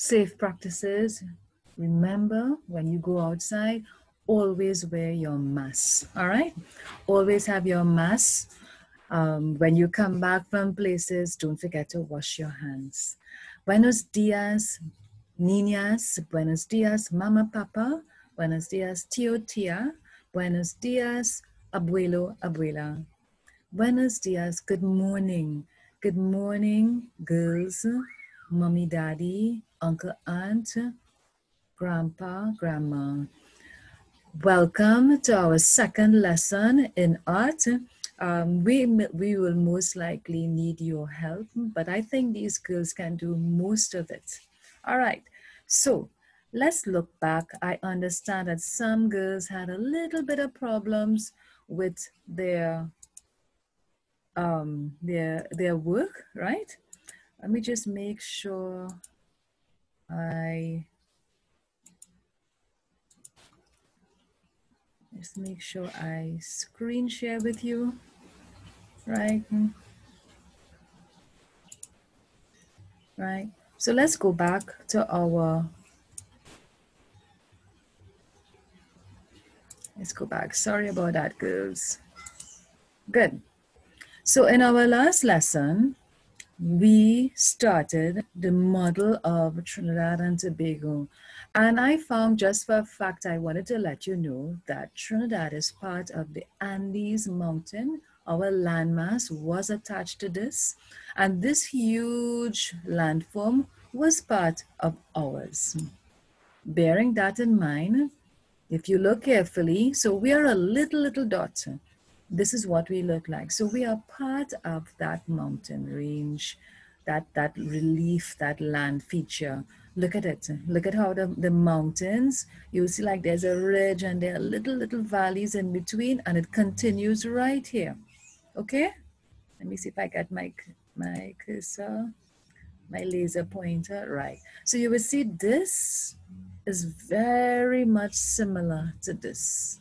safe practices. Remember, when you go outside, always wear your mask. All right? Always have your mask. Um, when you come back from places, don't forget to wash your hands. Buenos dias, niñas. Buenos dias, mama, papa. Buenos dias, tio, tia. Buenos dias, abuelo, abuela. Buenos dias, good morning. Good morning, girls, mommy, daddy, uncle, aunt, grandpa, grandma. Welcome to our second lesson in art. Um, we, we will most likely need your help, but I think these girls can do most of it. All right, so let's look back. I understand that some girls had a little bit of problems with their um, their their work, right? Let me just make sure I just make sure I screen share with you, right? Right. So let's go back to our Let's go back. Sorry about that, girls. Good. So in our last lesson, we started the model of Trinidad and Tobago. And I found just for a fact, I wanted to let you know that Trinidad is part of the Andes Mountain. Our landmass was attached to this. And this huge landform was part of ours. Bearing that in mind, if you look carefully, so we are a little, little dot. This is what we look like. So we are part of that mountain range, that, that relief, that land feature. Look at it. Look at how the, the mountains, you see like there's a ridge and there are little, little valleys in between and it continues right here. Okay? Let me see if I get my, my cursor, my laser pointer. Right. So you will see this is very much similar to this.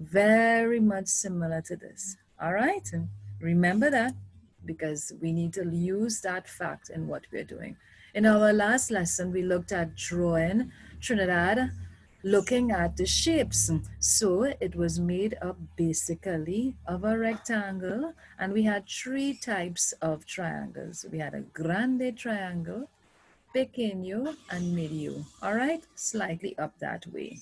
Very much similar to this. All right? And remember that because we need to use that fact in what we're doing. In our last lesson, we looked at drawing Trinidad, looking at the shapes. So it was made up basically of a rectangle, and we had three types of triangles. We had a grande triangle, pequeño and medio. All right, slightly up that way.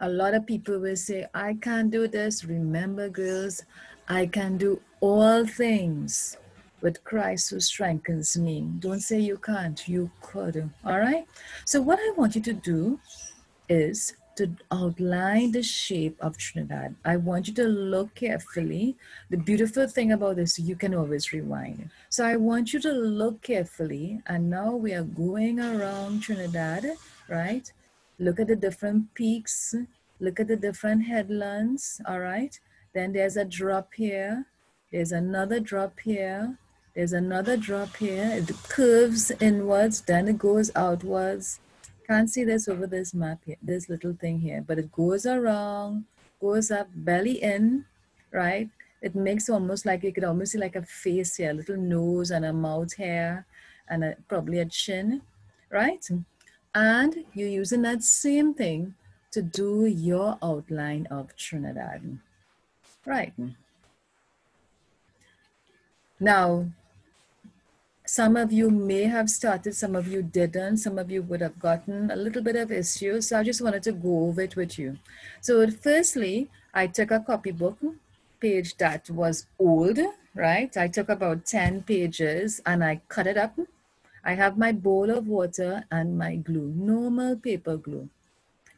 A lot of people will say, I can't do this. Remember, girls, I can do all things with Christ who strengthens me. Don't say you can't, you could. All right? So, what I want you to do is to outline the shape of Trinidad. I want you to look carefully. The beautiful thing about this, you can always rewind. So I want you to look carefully. And now we are going around Trinidad, right? Look at the different peaks. Look at the different headlands, all right? Then there's a drop here. There's another drop here. There's another drop here. It curves inwards, then it goes outwards can't see this over this map here, this little thing here, but it goes around, goes up, belly in, right? It makes almost like you could almost see like a face here, a little nose and a mouth here, and a, probably a chin, right? And you're using that same thing to do your outline of Trinidad, right? Now, some of you may have started, some of you didn't, some of you would have gotten a little bit of issues. So I just wanted to go over it with you. So firstly, I took a copybook page that was old, right? I took about 10 pages and I cut it up. I have my bowl of water and my glue, normal paper glue.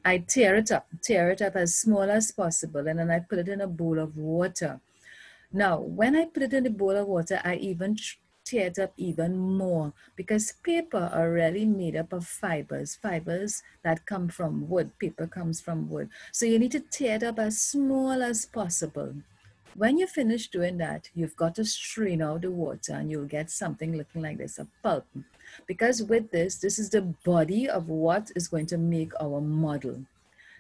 I tear it up, tear it up as small as possible, and then I put it in a bowl of water. Now, when I put it in the bowl of water, I even tear it up even more because paper are really made up of fibers, fibers that come from wood. Paper comes from wood. So you need to tear it up as small as possible. When you finish doing that, you've got to strain out the water and you'll get something looking like this, a pulp. Because with this, this is the body of what is going to make our model.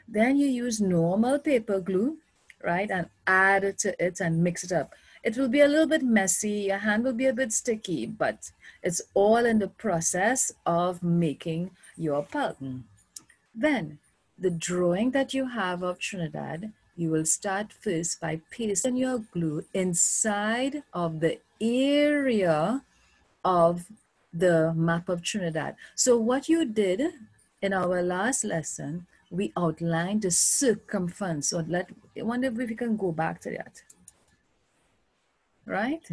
Then you use normal paper glue, right, and add it to it and mix it up. It will be a little bit messy, your hand will be a bit sticky, but it's all in the process of making your pulp. Then, the drawing that you have of Trinidad, you will start first by pasting your glue inside of the area of the map of Trinidad. So what you did in our last lesson, we outlined the circumference. So let, I wonder if we can go back to that. Right?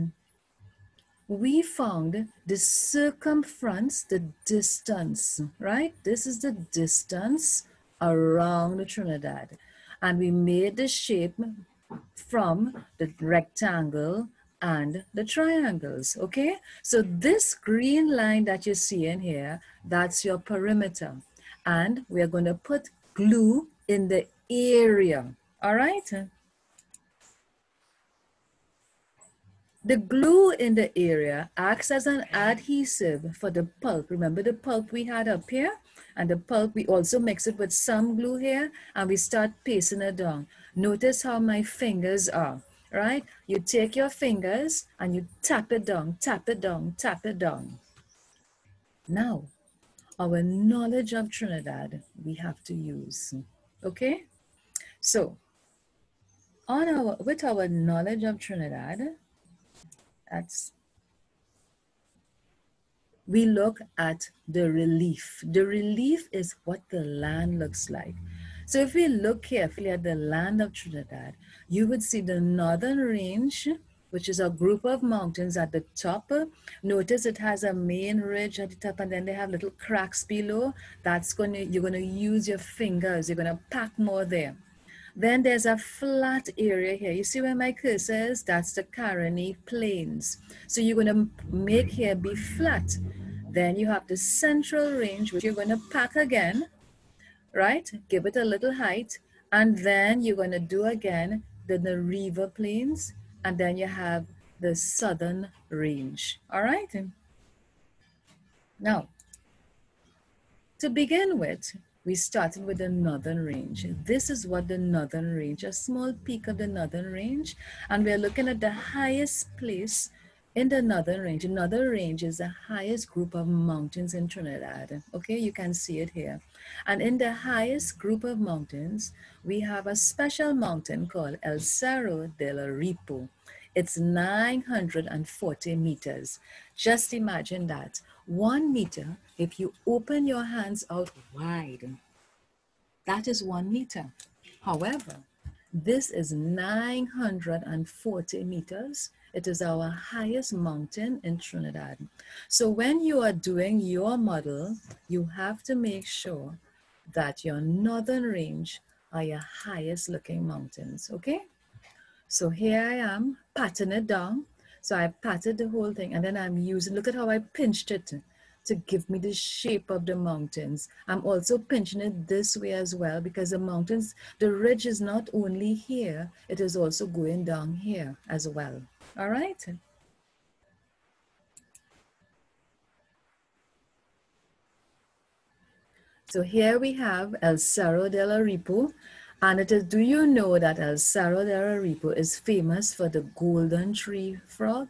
We found the circumference, the distance, right? This is the distance around the Trinidad. And we made the shape from the rectangle and the triangles, okay? So this green line that you see in here, that's your perimeter. And we're gonna put glue in the area, all right? The glue in the area acts as an adhesive for the pulp. Remember the pulp we had up here? And the pulp, we also mix it with some glue here and we start pasting it down. Notice how my fingers are right? You take your fingers and you tap it down, tap it down, tap it down. Now, our knowledge of Trinidad we have to use, okay? So, on our with our knowledge of Trinidad, that's we look at the relief. The relief is what the land looks like. So if we look carefully at the land of Trinidad, you would see the northern range, which is a group of mountains at the top. Notice it has a main ridge at the top and then they have little cracks below. That's going to, you're going to use your fingers. You're going to pack more there. Then there's a flat area here. You see where my cursor is? That's the Caroni Plains. So you're going to make here be flat. Then you have the central range, which you're going to pack again right? Give it a little height. And then you're going to do again the, river plains. And then you have the southern range. All right? Now, to begin with, we started with the northern range. This is what the northern range, a small peak of the northern range. And we're looking at the highest place in the northern range. The northern range is the highest group of mountains in Trinidad. Okay, you can see it here. And in the highest group of mountains, we have a special mountain called El Cerro del Aripo. It's 940 meters. Just imagine that. One meter, if you open your hands out wide, that is one meter. However, this is 940 meters. It is our highest mountain in Trinidad. So when you are doing your model, you have to make sure that your northern range are your highest looking mountains, okay? So here I am, patting it down. So I patted the whole thing and then I'm using, look at how I pinched it to give me the shape of the mountains. I'm also pinching it this way as well because the mountains, the ridge is not only here, it is also going down here as well. All right? So here we have El Cerro del Aripo. And it is, do you know that El Cerro del Aripo is famous for the golden tree frog?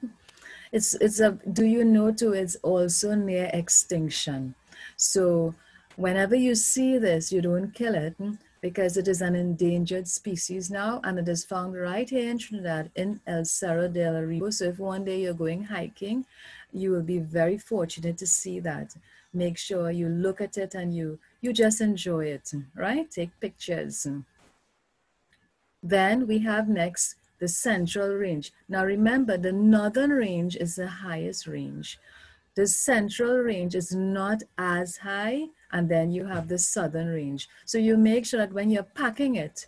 It's, it's a, do you know too, it's also near extinction. So whenever you see this, you don't kill it because it is an endangered species now and it is found right here in Trinidad in El Cerro del Aripo. So if one day you're going hiking, you will be very fortunate to see that. Make sure you look at it and you you just enjoy it, right? Take pictures. Then we have next the central range. Now remember, the northern range is the highest range. The central range is not as high, and then you have the southern range. So you make sure that when you're packing it,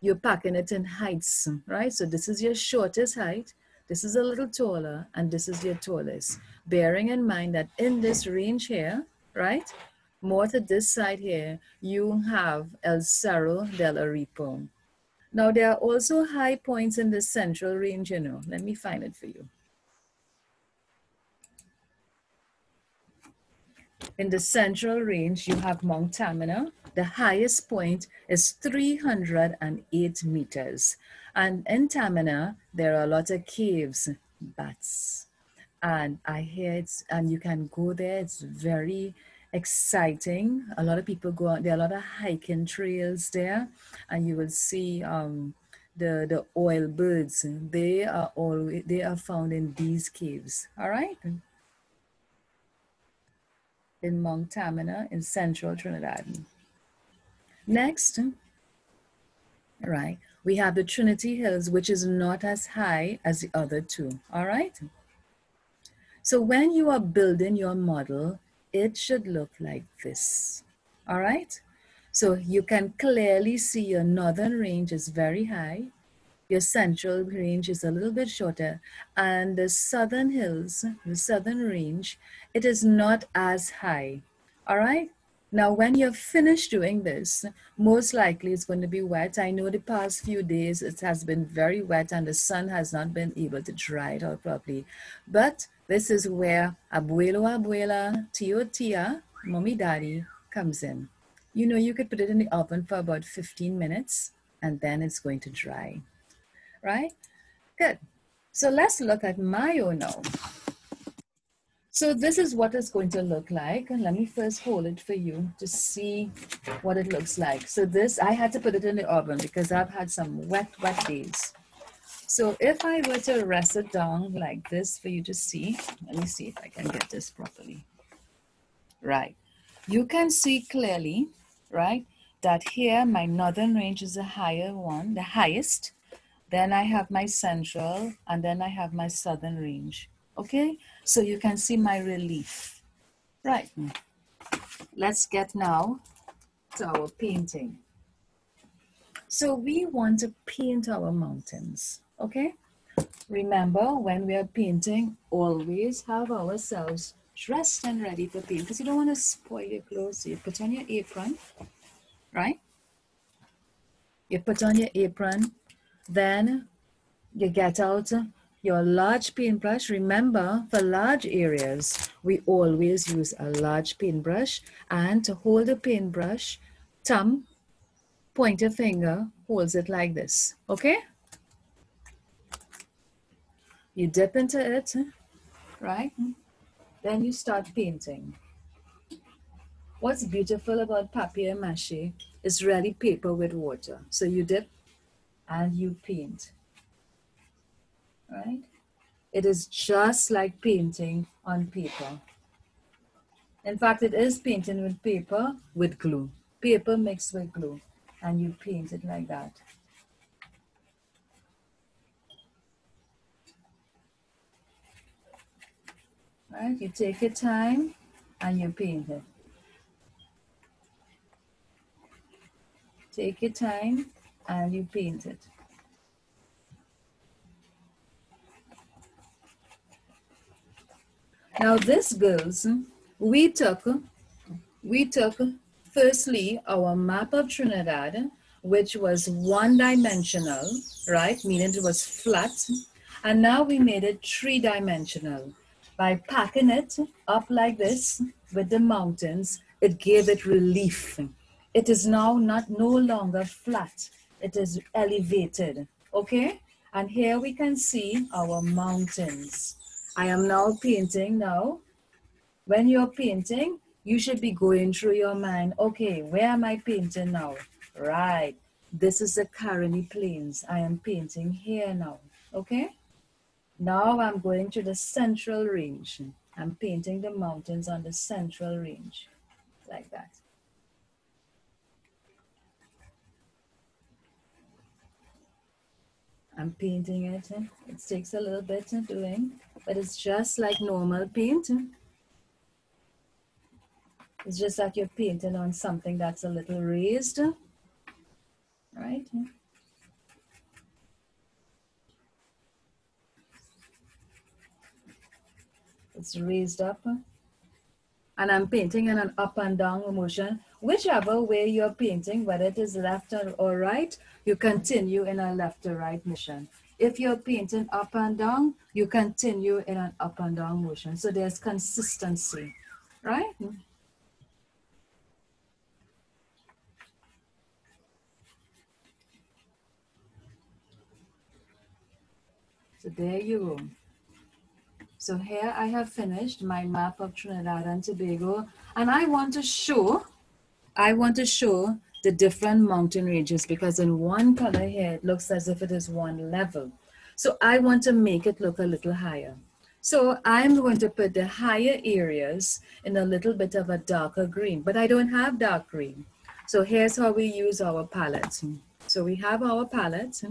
you're packing it in heights, right? So this is your shortest height, this is a little taller, and this is your tallest. Bearing in mind that in this range here, right, more to this side here, you have El Cerro del Aripo. Now there are also high points in the central range, you know. Let me find it for you. In the central range, you have Mount Tamana. The highest point is 308 meters. And in Tamana, there are a lot of caves, bats. And I hear it's, and you can go there. It's very exciting. A lot of people go out. There are a lot of hiking trails there, and you will see um, the the oil birds. They are all they are found in these caves. All right, in Mount Tamana in central Trinidad. Next, all right, we have the Trinity Hills, which is not as high as the other two. All right. So when you are building your model, it should look like this. All right. So you can clearly see your northern range is very high. Your central range is a little bit shorter. And the southern hills, the southern range, it is not as high. All right. Now, when you're finished doing this, most likely it's going to be wet. I know the past few days it has been very wet and the sun has not been able to dry it out properly. But this is where abuelo, abuela, tio, tia, mommy, daddy comes in. You know, you could put it in the oven for about 15 minutes and then it's going to dry, right? Good. So let's look at Mayo now. So this is what it's going to look like. And let me first hold it for you to see what it looks like. So this, I had to put it in the oven because I've had some wet, wet days. So if I were to rest it down like this for you to see, let me see if I can get this properly. Right. You can see clearly, right, that here my northern range is the higher one, the highest. Then I have my central, and then I have my southern range. Okay, so you can see my relief. Right, let's get now to our painting. So we want to paint our mountains, okay? Remember, when we are painting, always have ourselves dressed and ready for paint because you don't want to spoil your clothes. So you put on your apron, right? You put on your apron, then you get out your large paintbrush. Remember, for large areas, we always use a large paintbrush. And to hold a paintbrush, thumb, pointer finger holds it like this, okay? You dip into it, right? Then you start painting. What's beautiful about papier mâché is really paper with water. So you dip and you paint right? It is just like painting on paper. In fact, it is painting with paper with glue. Paper mixed with glue. And you paint it like that. Right? You take your time and you paint it. Take your time and you paint it. Now this goes, we took, we took firstly our map of Trinidad, which was one dimensional, right? Meaning it was flat. And now we made it three dimensional. By packing it up like this with the mountains, it gave it relief. It is now not no longer flat. It is elevated, okay? And here we can see our mountains. I am now painting now. When you're painting, you should be going through your mind, okay, where am I painting now? Right, this is the Caroni Plains. I am painting here now, okay? Now I'm going to the central range. I'm painting the mountains on the central range, like that. I'm painting it. Eh? It takes a little bit of doing but it's just like normal paint. It's just that you're painting on something that's a little raised, eh? right? Eh? It's raised up. And I'm painting in an up and down motion whichever way you're painting, whether it is left or right, you continue in a left to right motion. If you're painting up and down, you continue in an up and down motion. So there's consistency, right? So there you go. So here I have finished my map of Trinidad and Tobago and I want to show I want to show the different mountain ranges because in one color here, it looks as if it is one level. So I want to make it look a little higher. So I'm going to put the higher areas in a little bit of a darker green, but I don't have dark green. So here's how we use our palette. So we have our palette.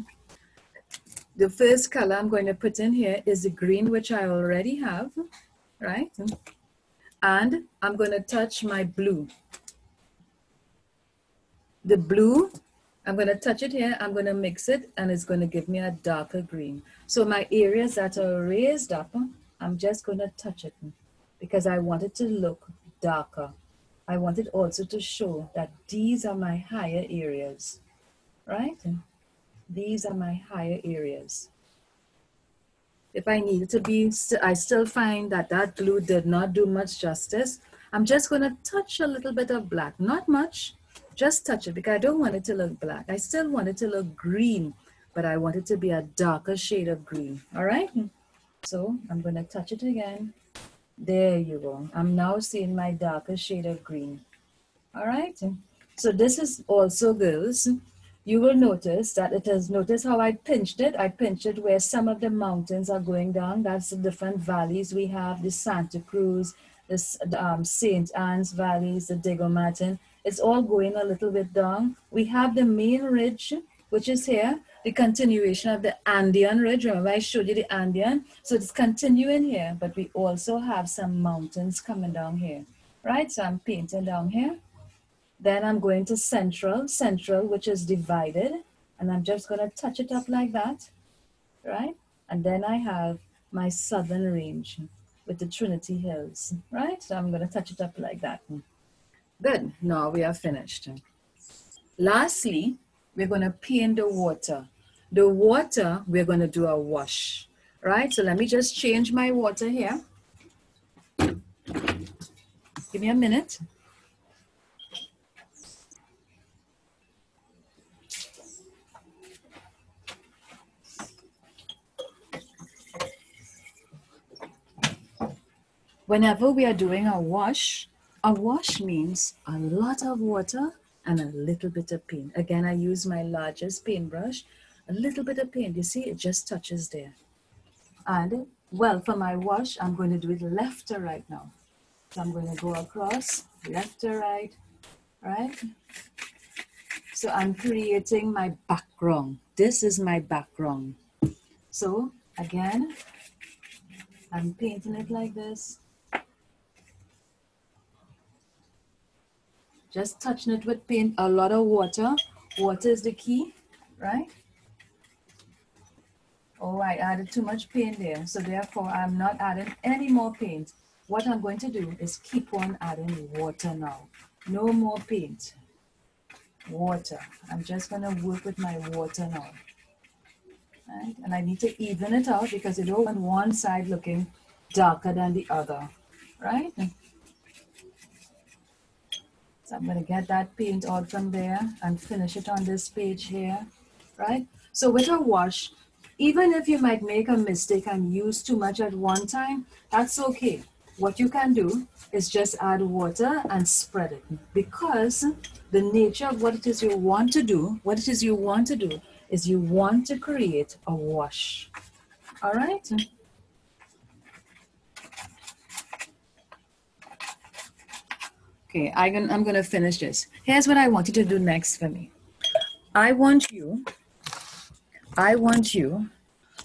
The first color I'm going to put in here is the green, which I already have, right? And I'm going to touch my blue. The blue, I'm going to touch it here. I'm going to mix it and it's going to give me a darker green. So my areas that are raised up, I'm just going to touch it because I want it to look darker. I want it also to show that these are my higher areas, right? These are my higher areas. If I needed to be, I still find that that glue did not do much justice. I'm just gonna touch a little bit of black, not much, just touch it because I don't want it to look black. I still want it to look green, but I want it to be a darker shade of green, all right? So I'm gonna touch it again. There you go. I'm now seeing my darker shade of green. All right. So this is also girls you will notice that it is, notice how I pinched it. I pinched it where some of the mountains are going down. That's the different valleys we have, the Santa Cruz, the um, St. Anne's valleys, the Diego Martin. It's all going a little bit down. We have the main ridge, which is here, the continuation of the Andean ridge. Remember I showed you the Andean? So it's continuing here, but we also have some mountains coming down here, right? So I'm painting down here. Then I'm going to central, central, which is divided. And I'm just going to touch it up like that, right? And then I have my southern range with the Trinity Hills, right? So I'm going to touch it up like that. Good. Now we are finished. Lastly, we're going to paint the water. The water, we're going to do a wash, right? So let me just change my water here. Give me a minute. Whenever we are doing a wash, a wash means a lot of water and a little bit of paint. Again, I use my largest paintbrush, a little bit of paint. You see, it just touches there. And well, for my wash, I'm going to do it left to right now. So I'm going to go across, left to right, right? So I'm creating my background. This is my background. So again, I'm painting it like this. Just touching it with paint, a lot of water. Water is the key, right? Oh, I added too much paint there. So therefore, I'm not adding any more paint. What I'm going to do is keep on adding water now. No more paint. Water. I'm just going to work with my water now. Right? And I need to even it out because you don't want one side looking darker than the other. Right? So I'm going to get that paint out from there and finish it on this page here, right? So with a wash, even if you might make a mistake and use too much at one time, that's okay. What you can do is just add water and spread it because the nature of what it is you want to do, what it is you want to do is you want to create a wash. All right? Okay, I can, I'm going to finish this. Here's what I want you to do next for me. I want you, I want you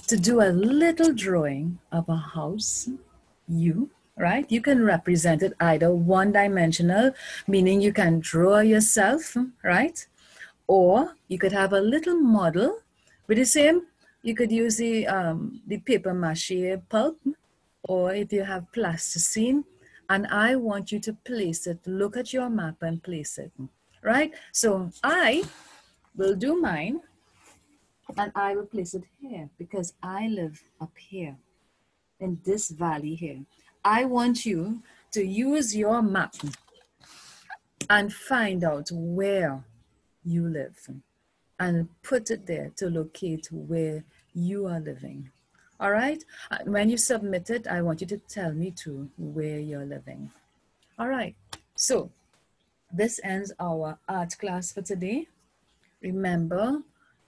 to do a little drawing of a house, you, right? You can represent it either one dimensional, meaning you can draw yourself, right? Or you could have a little model with the same, you could use the, um, the paper mache pulp, or if you have plasticine, and I want you to place it. Look at your map and place it, right? So I will do mine and I will place it here because I live up here in this valley here. I want you to use your map and find out where you live and put it there to locate where you are living. All right. When you submit it, I want you to tell me too where you're living. All right. So this ends our art class for today. Remember,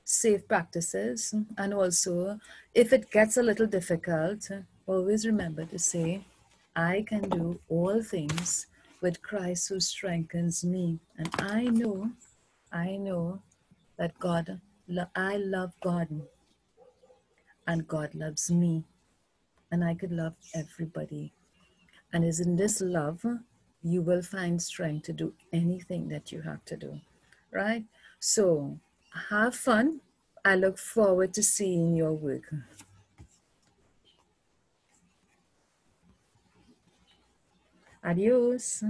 safe practices. And also, if it gets a little difficult, always remember to say, I can do all things with Christ who strengthens me. And I know, I know that God, I love God and God loves me. And I could love everybody. And is in this love, you will find strength to do anything that you have to do. Right? So have fun. I look forward to seeing your work. Adios.